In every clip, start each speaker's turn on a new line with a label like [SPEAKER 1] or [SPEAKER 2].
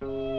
[SPEAKER 1] java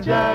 [SPEAKER 1] jiving,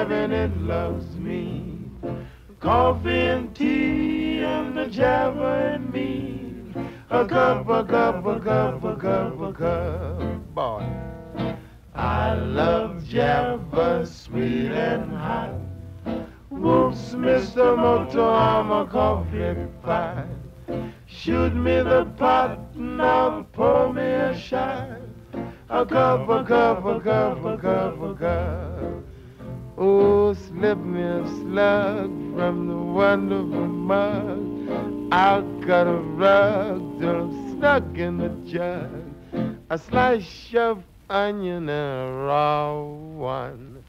[SPEAKER 1] A of onion and a raw one.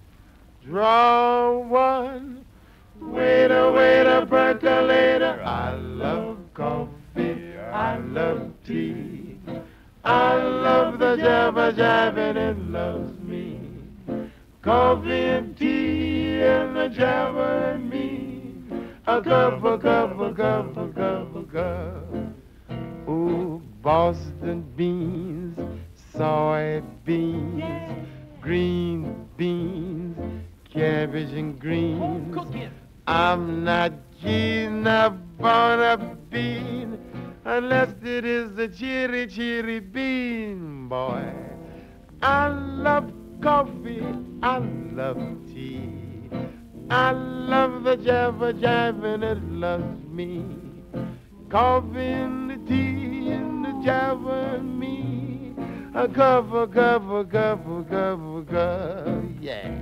[SPEAKER 1] Draw one. Waiter, waiter, percolator. I love coffee. I love tea. I love the java and It loves me. Coffee and tea and the java and me. A cup, a cup, a cup, a cup, a cup. Oh, Boston beans, soy beans, green beans, cabbage and greens. Oh, I'm not keen upon a bean unless it is a cheery, cheery bean, boy. I love coffee, I love tea. I love the java and it loves me. Coffee and the tea and the java and me. A cover, cover, cover, cover, cover, yeah.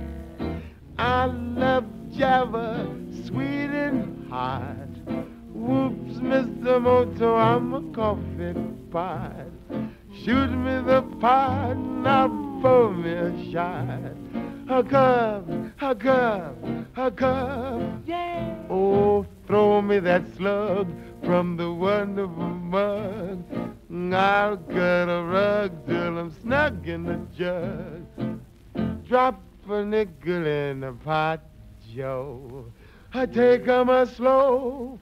[SPEAKER 1] I love java, sweet and hot. Whoops, Mr. Moto, I'm a coffee pot. Shoot me the pot, not for me a shot. A cup, a cup, a cup, yeah. Oh, throw me that slug from the wonderful mug. I'll cut a rug till I'm snug in the jug. Drop a nickel in the pot, Joe. I take 'em a slow.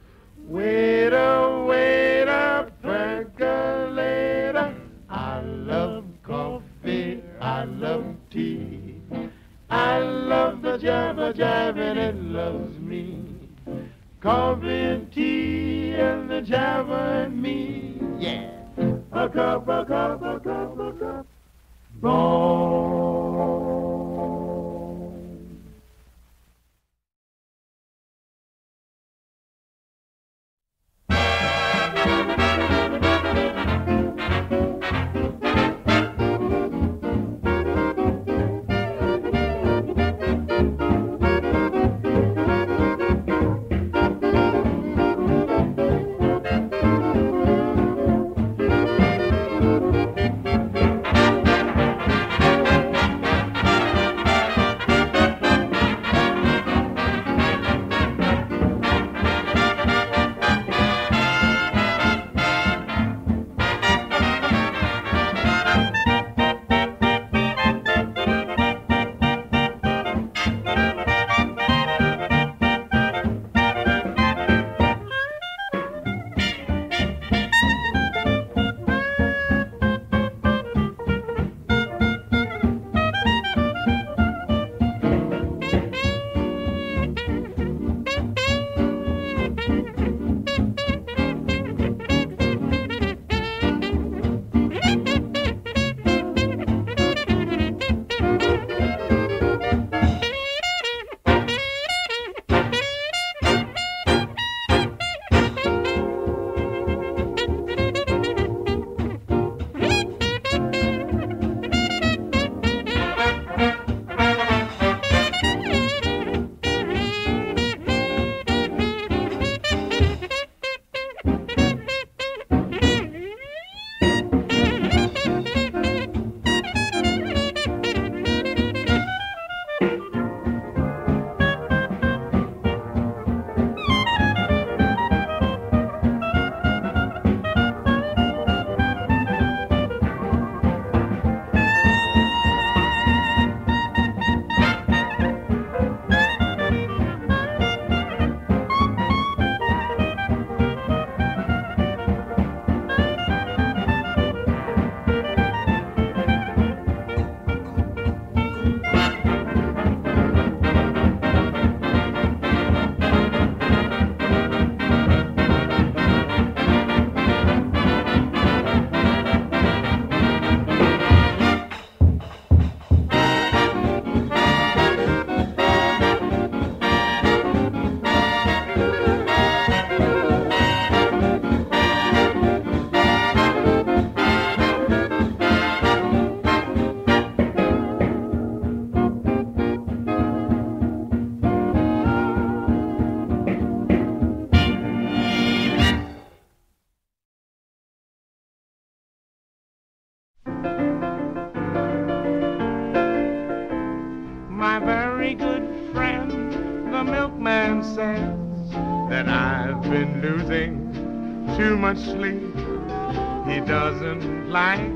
[SPEAKER 1] Waiter, waiter, percolator. I love coffee, I love tea. I love the java jab and it loves me. Coffee and tea and the java and me. Yeah. A cup, a cup, a cup, a cup. Gone. Much sleep. He doesn't like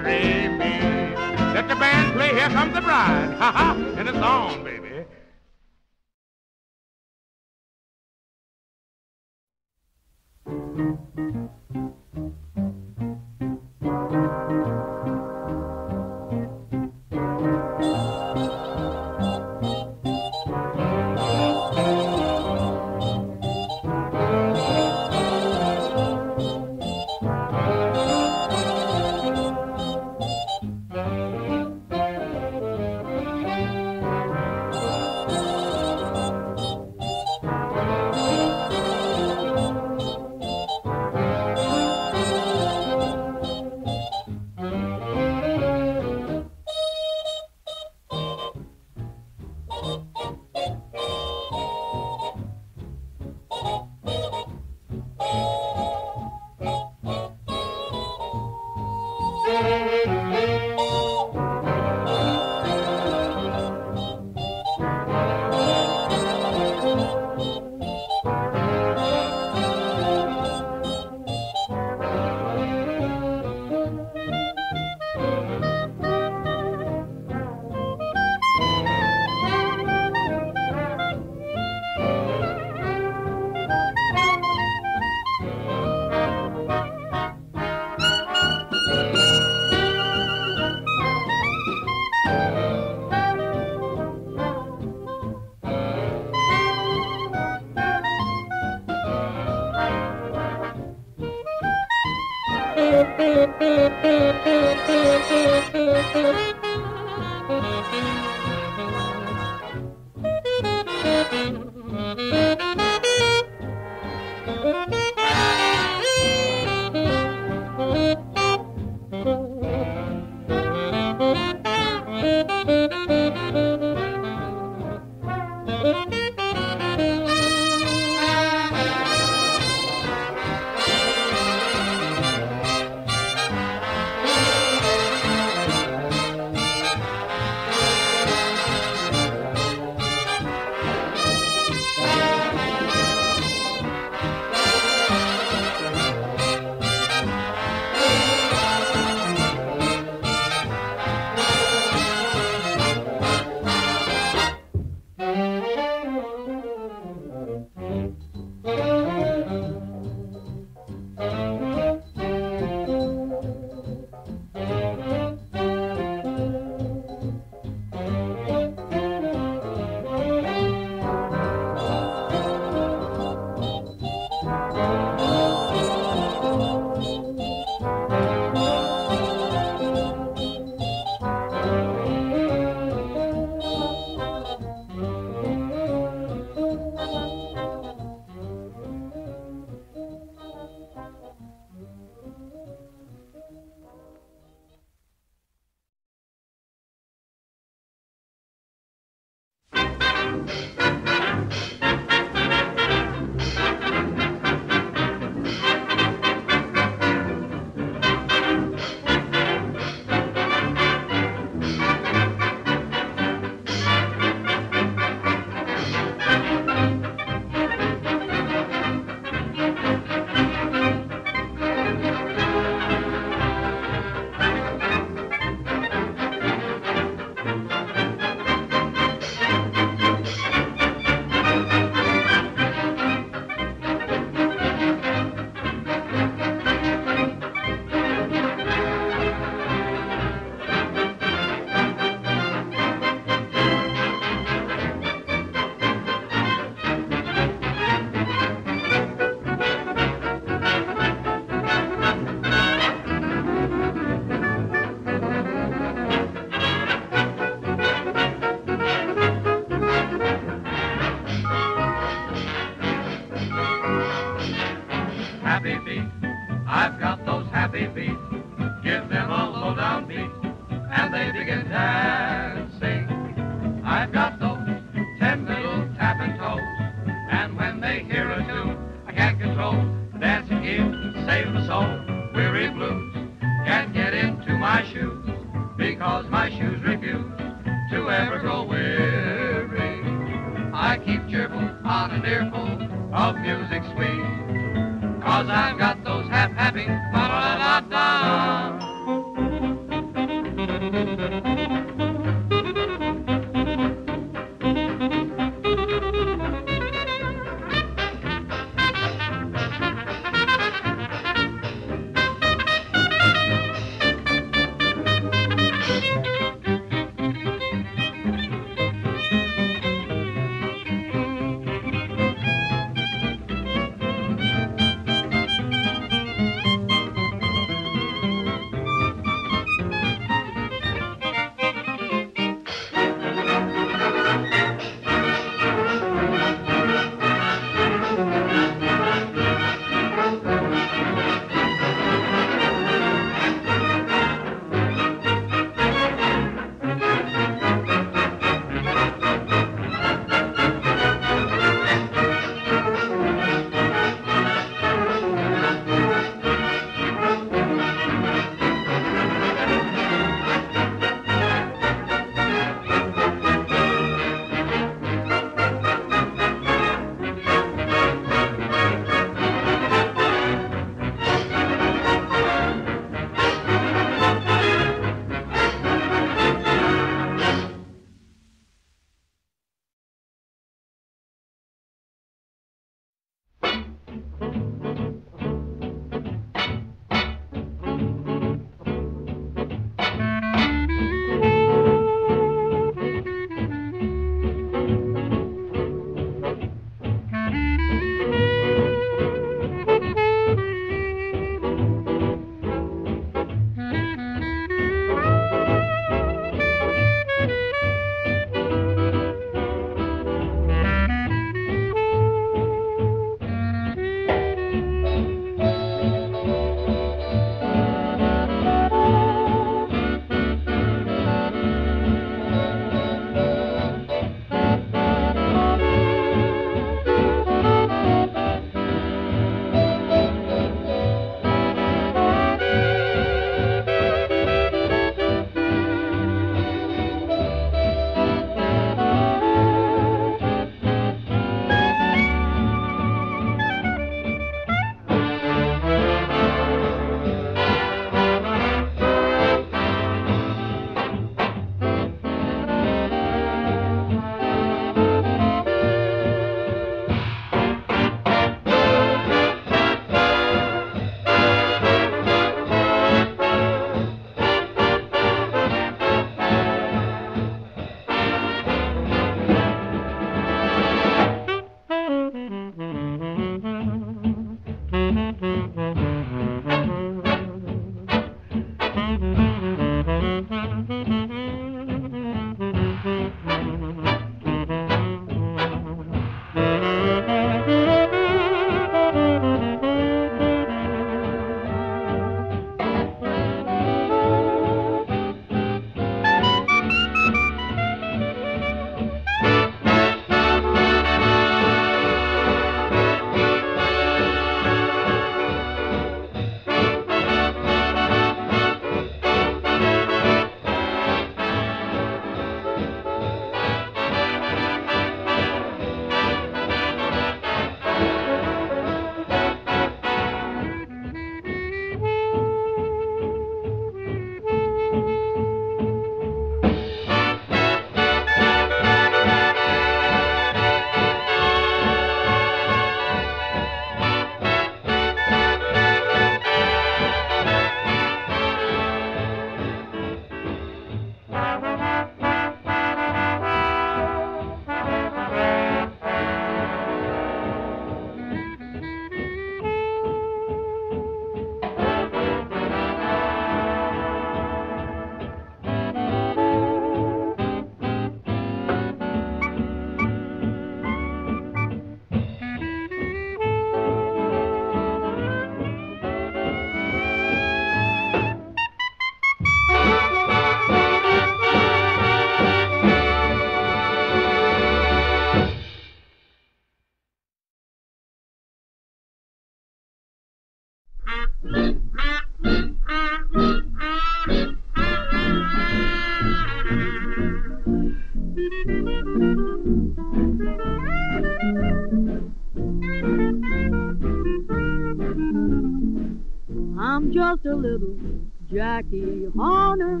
[SPEAKER 2] Jackie Horner.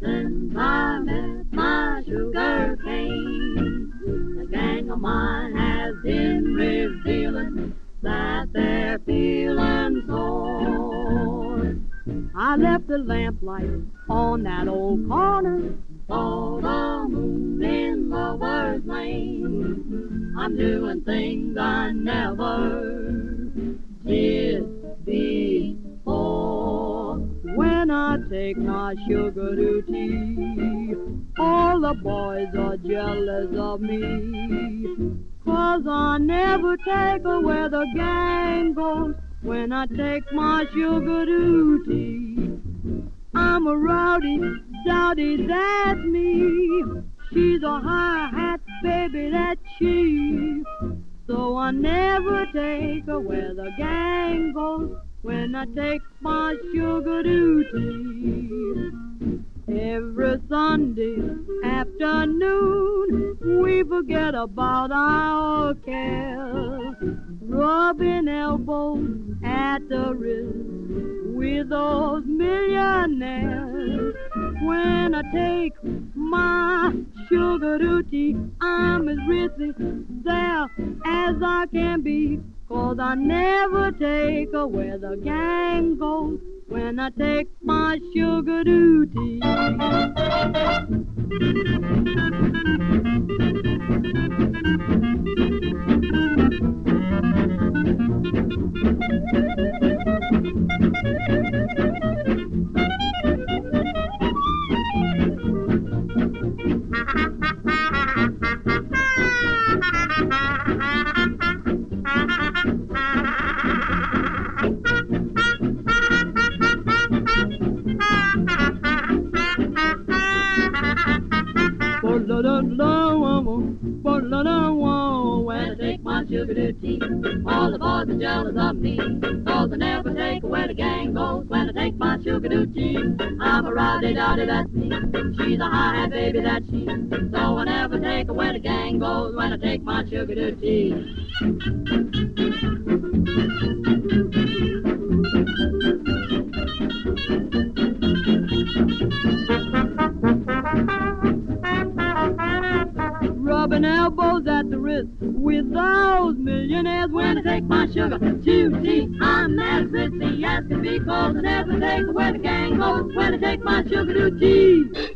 [SPEAKER 2] Since met my sugar cane, the gang of mine has been revealing that they're feeling sore. I left the lamplight on that old corner, saw the moon in worst lane. I'm doing things I I take my sugar tea. I'm a rowdy, dowdy, that's me. She's a high hat baby, that's she. So I never take her where the gang goes when I take my sugar tea. Every Sunday afternoon, we forget about our cares, rubbing elbows at the Ritz with those millionaires. When I take my sugar tea, I'm as ritzy there as I can be. Cause I never take her where the gang goes when I take my sugar to tea, all the boys are jealous of me. Cause I never take where the gang goes when I take my sugar to tea. I'm a rowdy dowdy, that's me. She's a high hat baby, that's she. So I never take where the gang goes when I take my sugar those millionaires when I take my sugar to tea. I'm as ritzy as can be cause I never take where the gang goes when I take my sugar to tea.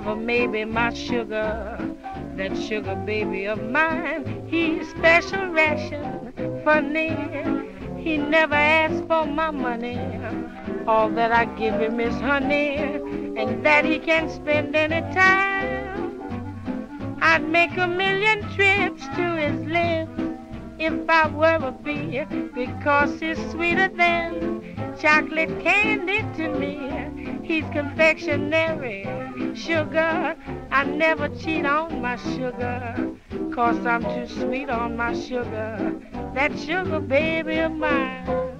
[SPEAKER 3] I never maybe my sugar. That sugar baby of mine, he's special ration funny. He never asks for my money. All that I give him is honey, and that he can spend any time. I'd make a million trips to his lips if I were a bee, because he's sweeter than chocolate candy to me. He's confectionery, sugar. I never cheat on my sugar, cause I'm too sweet on my sugar. That sugar baby of mine.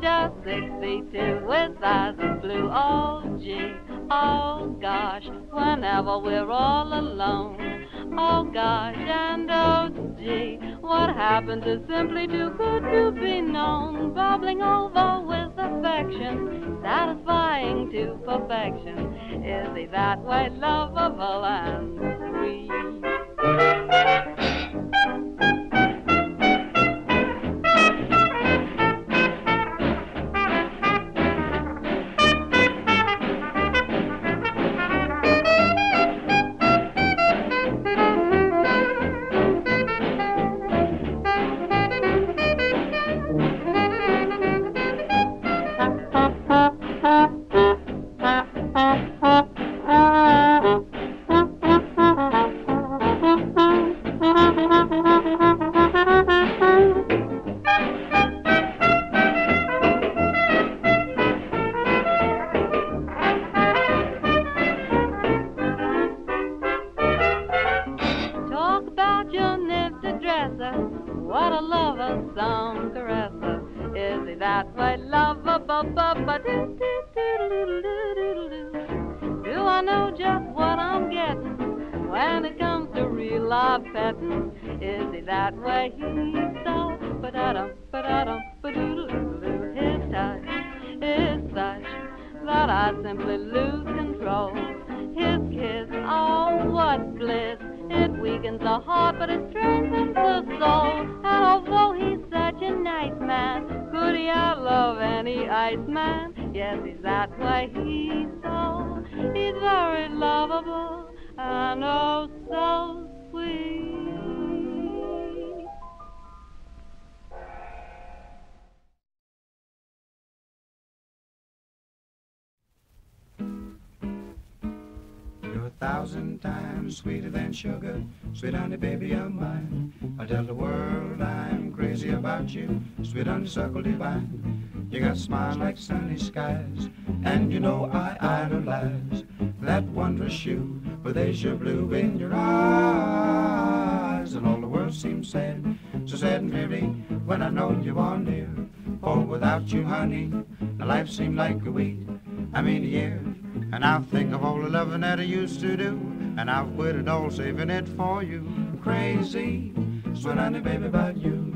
[SPEAKER 4] just six feet two with eyes of blue. Oh, gee, oh, gosh, whenever we're all alone. Oh, gosh, and oh, gee, what happened is simply too good to be known. Bubbling over with affection, satisfying to perfection. Is he that way lovable and sweet? About
[SPEAKER 5] you, sweet honeysuckle divine. You got smiles like sunny skies, and you know I idolize that wondrous shoe with azure blue in your eyes. And all the world seems sad, so sad and dreary when I know you are near. For without you, honey, my life seemed like a week. I mean a year. And I think of all the loving that I used to do, and I've quit it all saving it for you. Crazy, sweet honey baby about you.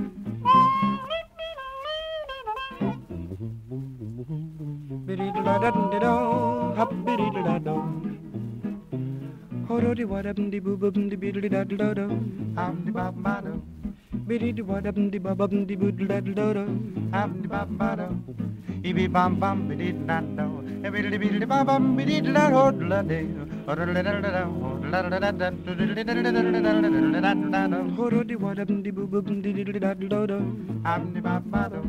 [SPEAKER 5] da da, up, be dee da do, be dee what up, be do dee dee da da da da, up, be dee da do, be dee what up, be do da do, oh, up, ba ba, be dee dee do, be dee da da do, do what da do, do what up, dee ba ba, dee beep ba bo, oh, do da da, dee boo, be dee da da da do, up, be dee da do, be dee what da da da, up, ba ba, be do, be dee da do. Biddy-da-da-da-da, hop-biddy-da-da-do. Ho-do-de-wa-dum-de-boo-bum-de-biddly-da-da-da-do. Am-de-ba-ba-do.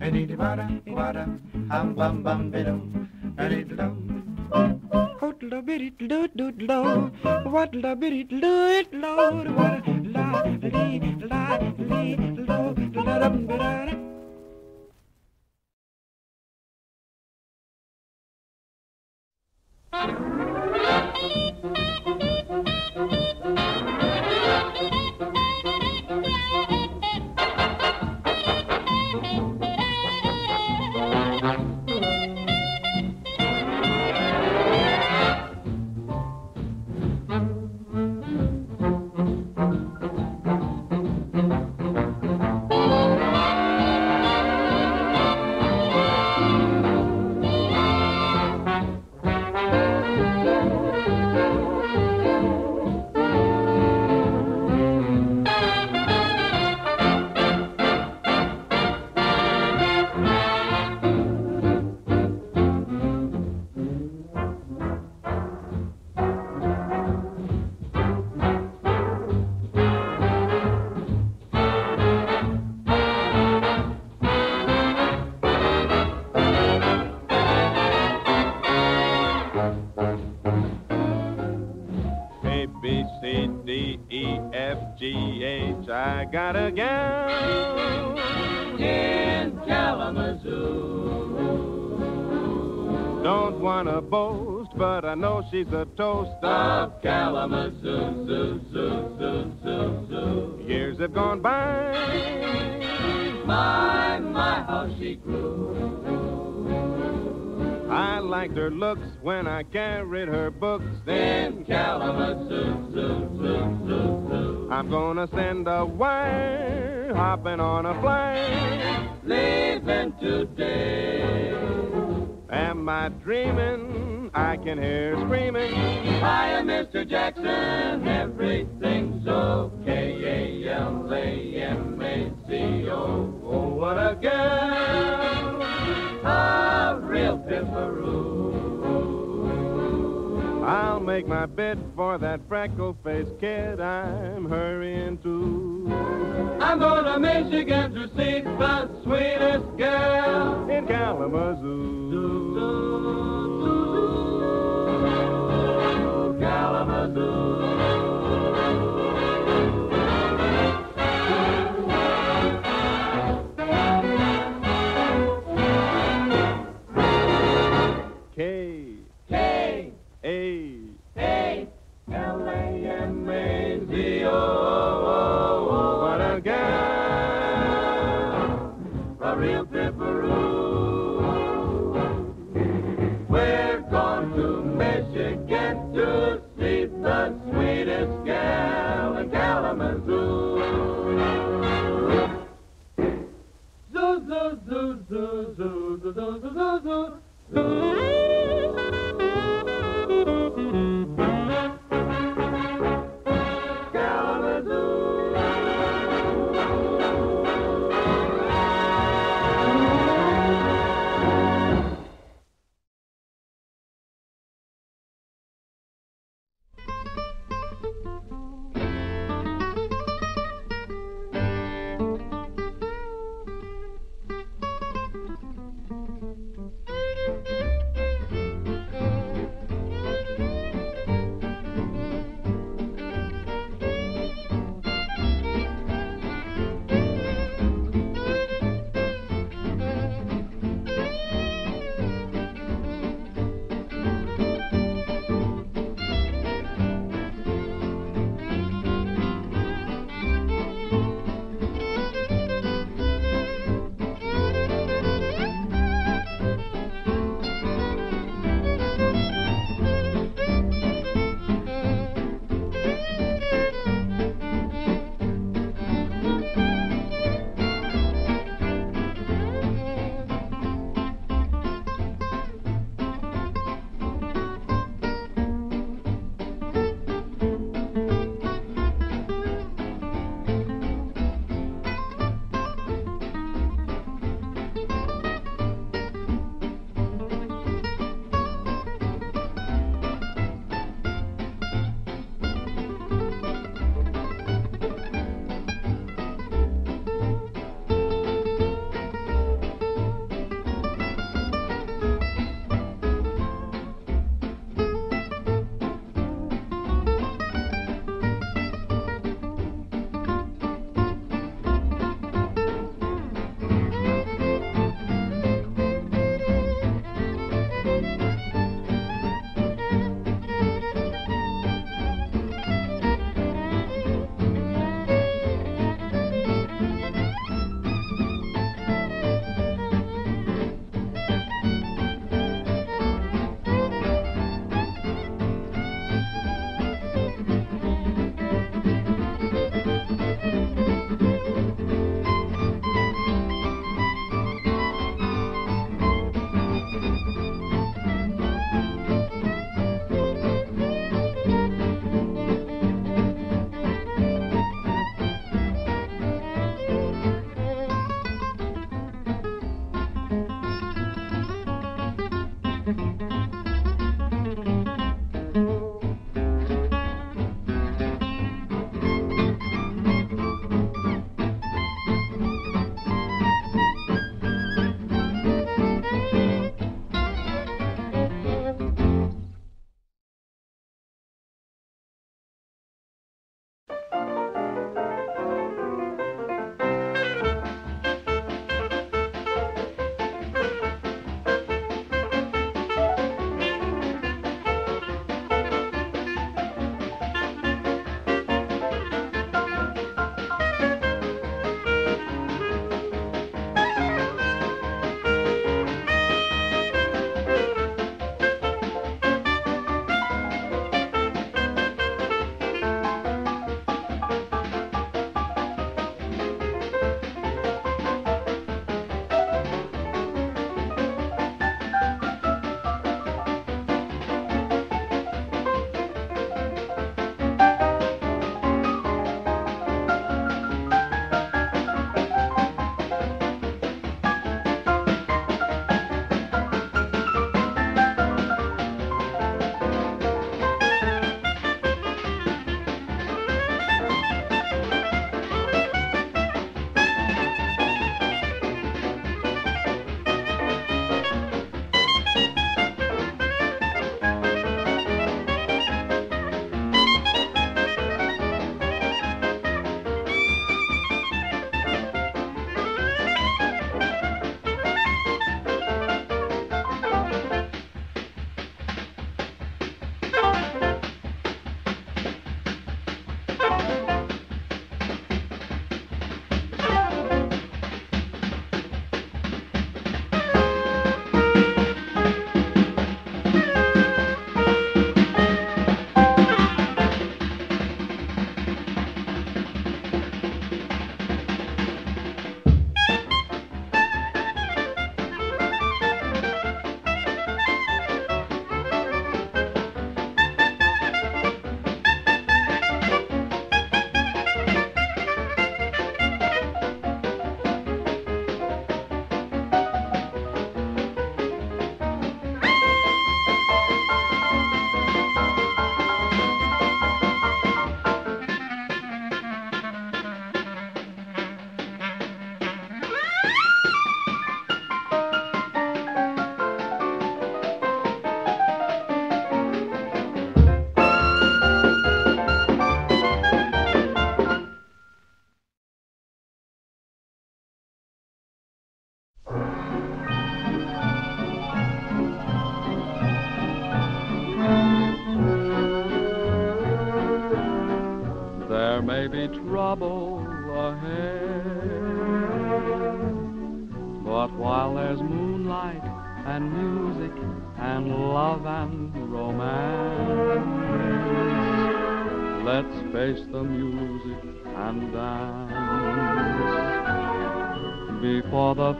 [SPEAKER 5] Biddy-de-wa-dum-de-ba-bum-de-boodle-da-da-do. Am-de-ba-ba-do. Ibi-bam-bam, biddy-da-do. Biddy-de-biddy-ba-bum, biddy-da-ho-da-da-do. Ho-do-de-wa-dum-de-boo-bum-de-diddly-da-da-do. Am-de-ba-ba-do. Biddy-de-ba-da, ba-da, ham-bum-bum-biddo. Biddy-da-do. Do do do, waddle biddy do it low, la lee la lee lo la dum da da.
[SPEAKER 6] A, she's a toast of Kalamazoo. Zoo, zoo, zoo, zoo, zoo. Years have gone by. My, my, how she grew. I liked her looks when I carried her books in Kalamazoo. Zoo, zoo, zoo, zoo. I'm gonna send a wire hopping on a plane, leaving today. Am I dreaming? I can hear screaming. Hiya, Mr. Jackson, everything's okay. A-L-A-M-A-C-O. Oh, what a girl! A real pimperoo. I'll make my bid for that freckle-faced kid I'm hurrying to. I'm going to Michigan to see the sweetest girl in Kalamazoo. K
[SPEAKER 7] do do do do do.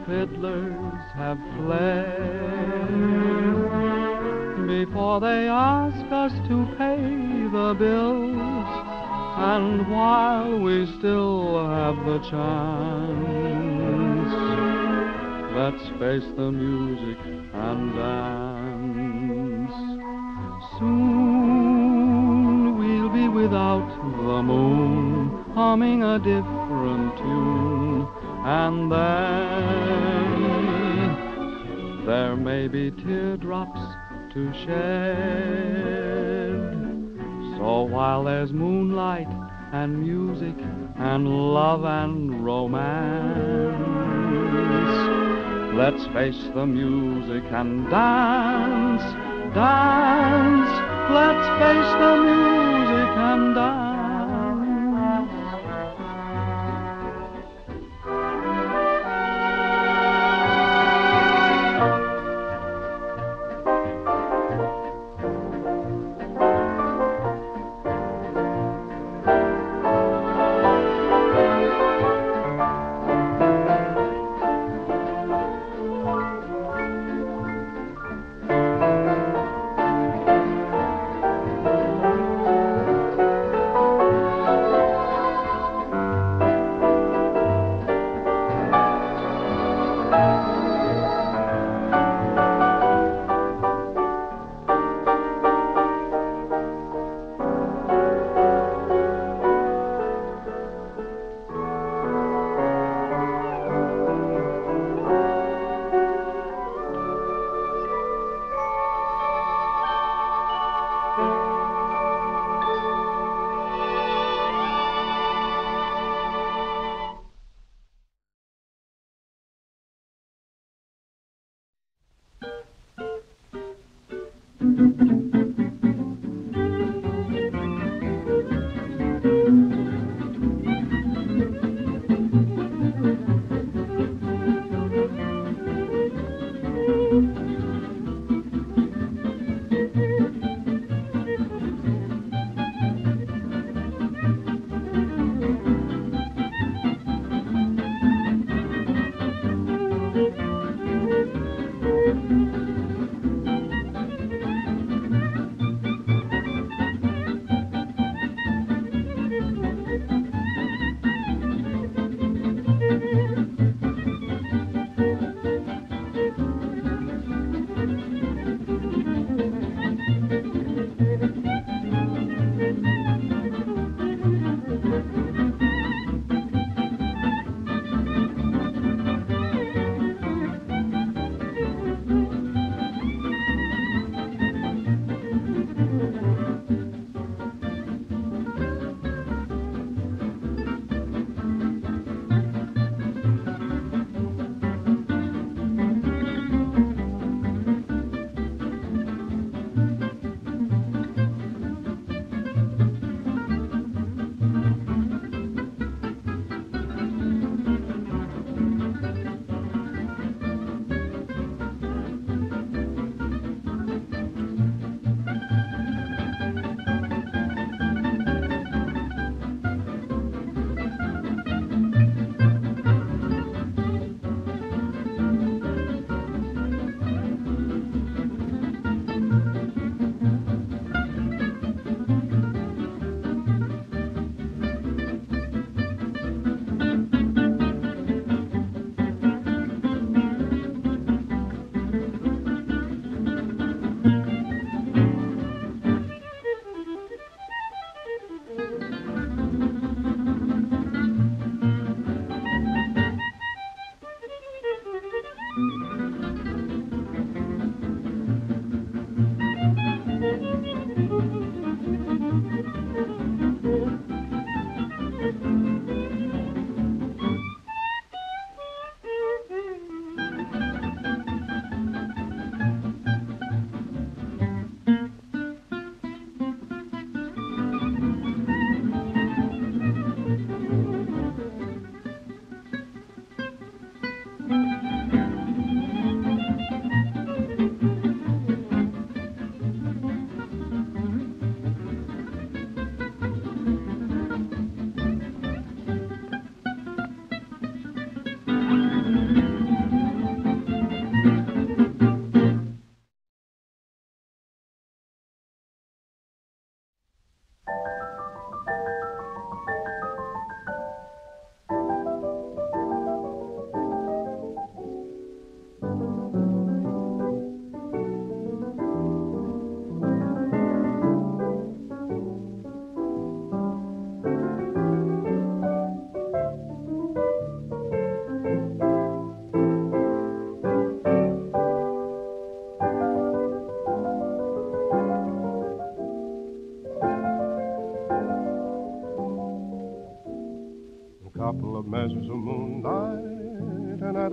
[SPEAKER 7] Fiddlers have fled, before they ask us to pay the bills, and while we still have the chance, let's face the music and dance. Soon we'll be without the moon, humming a different tune, and then there may be teardrops to shed. So while there's moonlight and music and love and romance, let's face the music and dance, dance. Let's face the music and dance.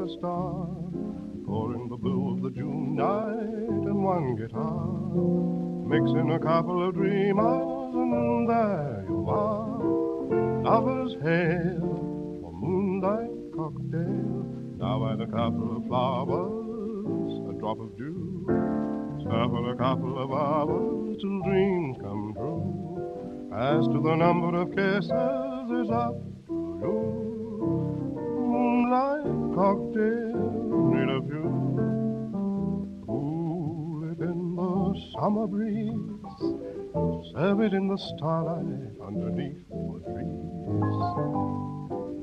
[SPEAKER 8] A star, pouring the blue of the June night in one guitar, mixing a couple of dreamers, and there you are, lovers hail, a moonlight cocktail, now by a couple of flowers, a drop of dew, suffer a couple of hours till dreams come true. As to the number of kisses is up to you. Moonlight cocktail, need a few. Cool it in the summer breeze. Serve it in the starlight underneath the trees.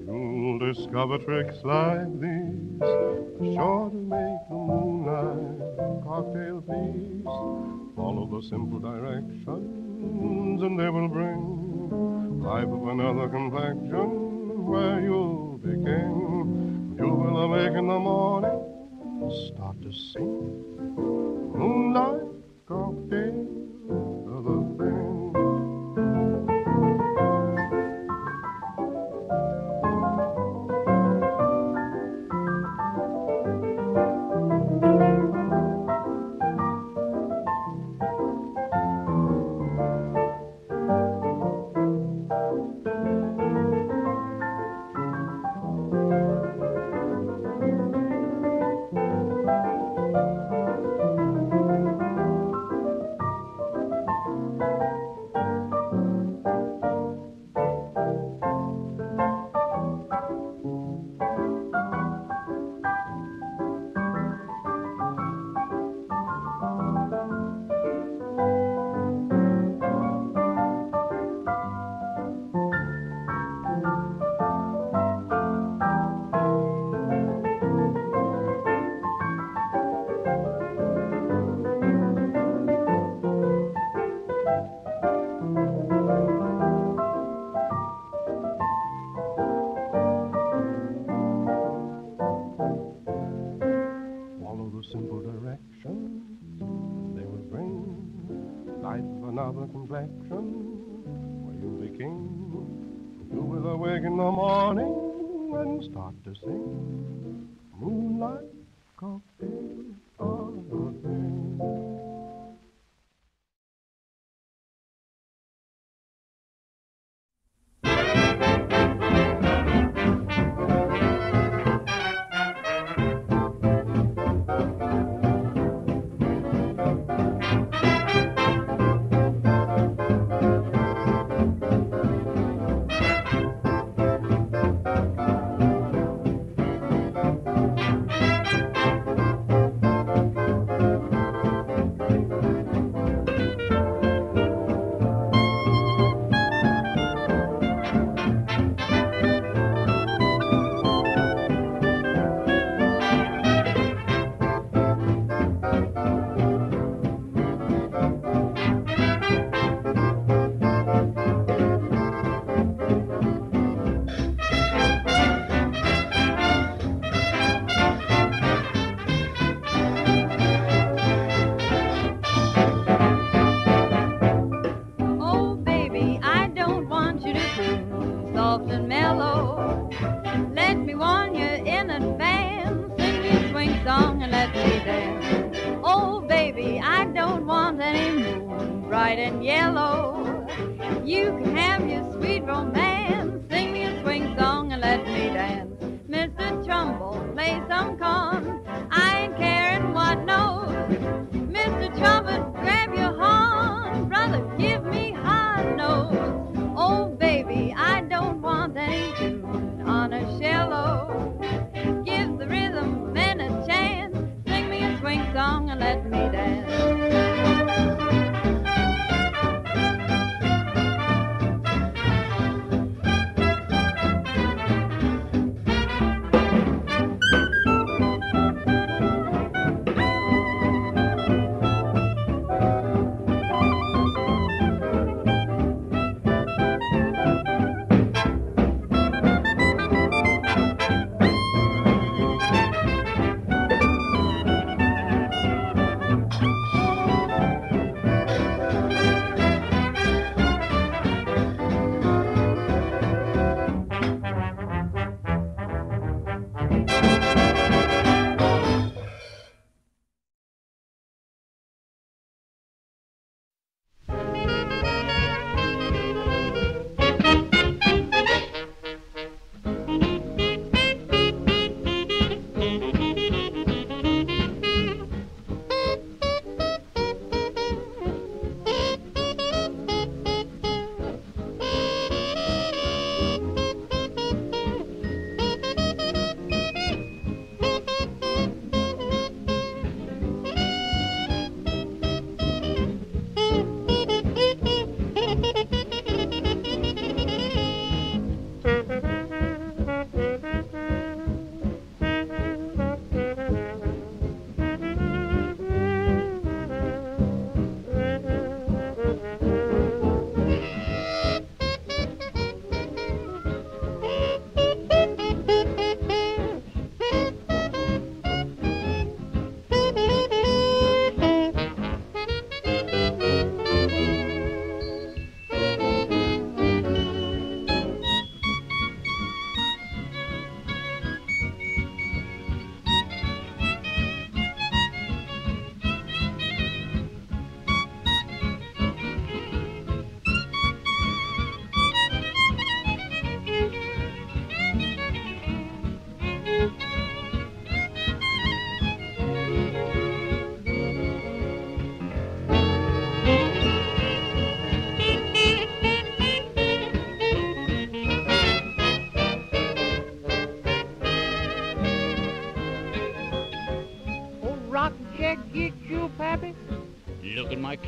[SPEAKER 8] You'll discover tricks like these, sure to make the moonlight cocktail please. Follow the simple directions and they will bring life of another complexion where you'll be king. You will awake in the morning, start to sing. Moonlight start to sing. Moonlight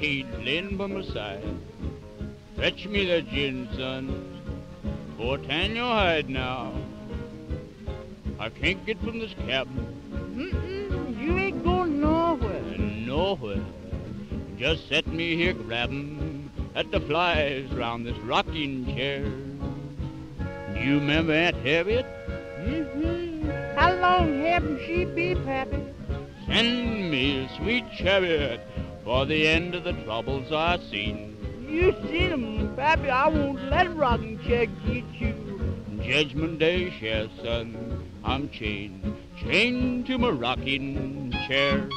[SPEAKER 9] Look at my cane laying by my side. Fetch me that gin, son. Or tan your hide now. I can't get from this cabin.
[SPEAKER 10] Mm-mm, you ain't going nowhere.
[SPEAKER 9] Nowhere. Just set me here grabbing at the flies round this rocking chair. You remember Aunt Harriet?
[SPEAKER 10] Mm-hmm. How long haven't she been, Pappy?
[SPEAKER 9] Send me a sweet chariot for the end of the troubles I seen.
[SPEAKER 10] You seen 'em, Pappy. I won't let rocking chair get you.
[SPEAKER 9] Judgment Day, yes, son, I'm chained, chained to my rocking chair.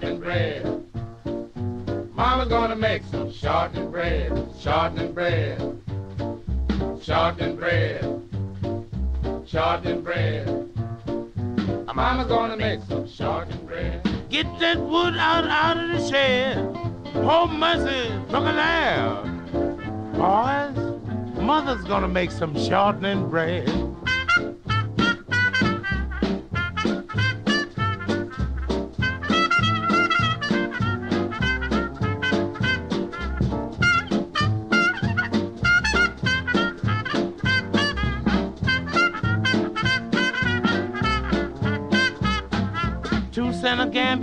[SPEAKER 11] Shortened bread. Mama's gonna make some shortened bread, shortened bread, shortened bread, shortened bread. Mama's gonna make some shortened bread.
[SPEAKER 12] Get that wood out out of the shed. Oh, mercy, look there. Boys, mother's gonna make some shortening bread.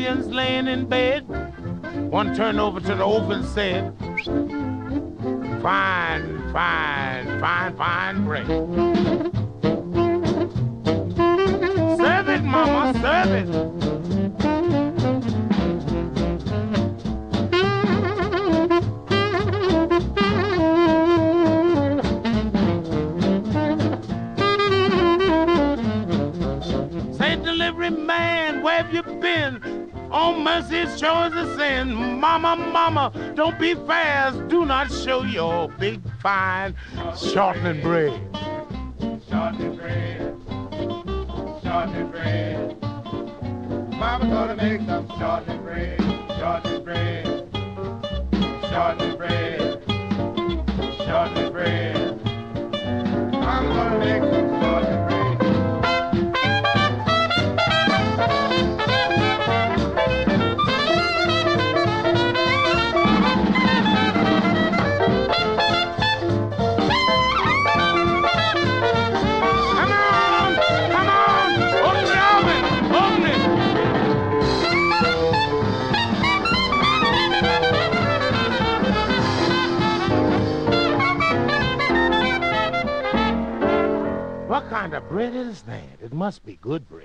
[SPEAKER 12] Senegambians laying in bed. One turned over to the open said, Fine, fine, fine, fine bread. Mama, mama, don't be fast. Do not show your big, fine shortening bread.
[SPEAKER 11] Shortening bread, Shortening bread. Mama's gonna make some shortened bread, shortened bread
[SPEAKER 12] is that? It must be good bread.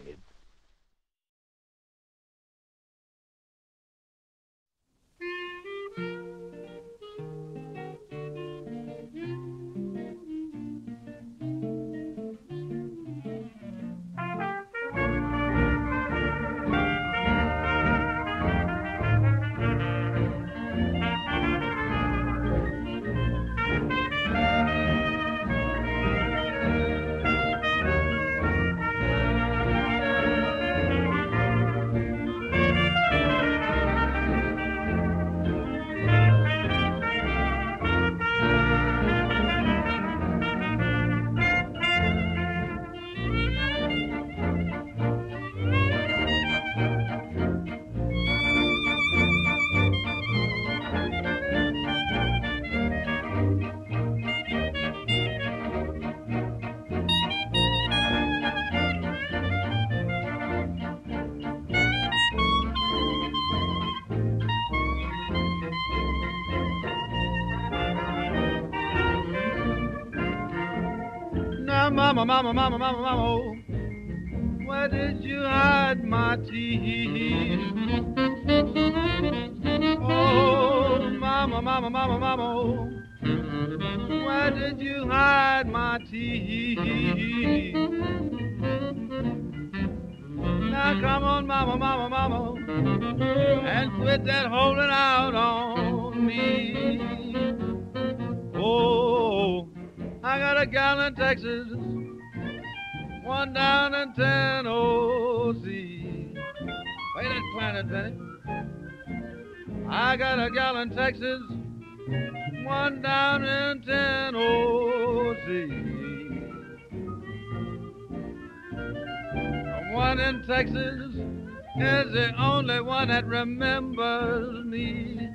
[SPEAKER 13] Mama, mama, mama, mama, mama. Where did you hide my teeth? Oh, mama, mama, mama, mama. Oh. Where did you hide my teeth? Now come on, mama, mama, mama, and quit that holding out on me. Oh, I got a gal in Texas, one down in Tennessee. Play that planet, Benny. I got a gal in Texas, one down in Tennessee. One in Texas is the only one that remembers me.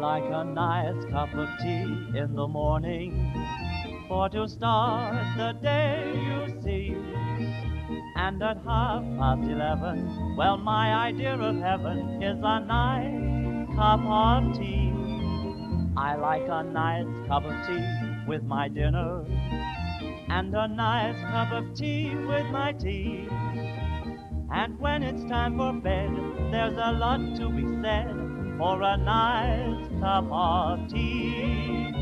[SPEAKER 14] Like a nice cup of tea in the morning for to start the day, you see. And at half past eleven, well, my idea of heaven is a nice cup of tea. I like a nice cup of tea with my dinner, and a nice cup of tea with my tea. And when it's time for bed, there's a lot to be said for a nice cup of tea.